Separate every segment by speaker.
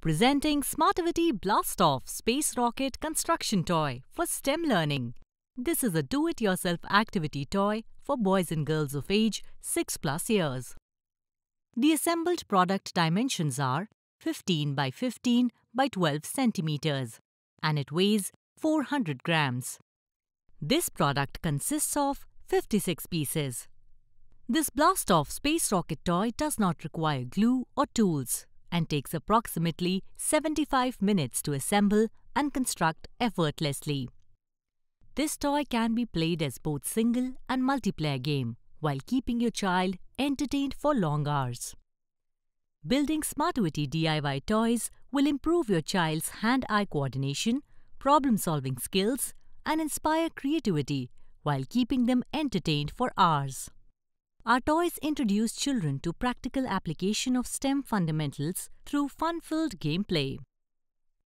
Speaker 1: Presenting Smartivity Blastoff Space Rocket Construction Toy for STEM Learning. This is a do-it-yourself activity toy for boys and girls of age 6 plus years. The assembled product dimensions are 15 by 15 by 12 centimeters and it weighs 400 grams. This product consists of 56 pieces. This blast-off space rocket toy does not require glue or tools and takes approximately 75 minutes to assemble and construct effortlessly. This toy can be played as both single and multiplayer game while keeping your child entertained for long hours. Building Smartivity DIY toys will improve your child's hand-eye coordination, problem-solving skills and inspire creativity while keeping them entertained for hours. Our toys introduce children to practical application of STEM fundamentals through fun-filled gameplay.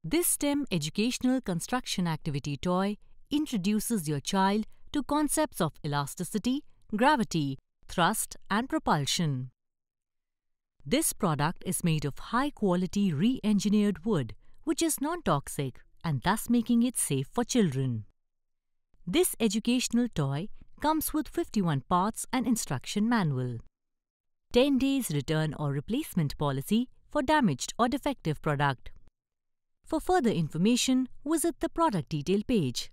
Speaker 1: This STEM educational construction activity toy introduces your child to concepts of elasticity, gravity, thrust and propulsion. This product is made of high-quality re-engineered wood which is non-toxic and thus making it safe for children. This educational toy comes with 51 parts and instruction manual. 10 days return or replacement policy for damaged or defective product. For further information, visit the product detail page.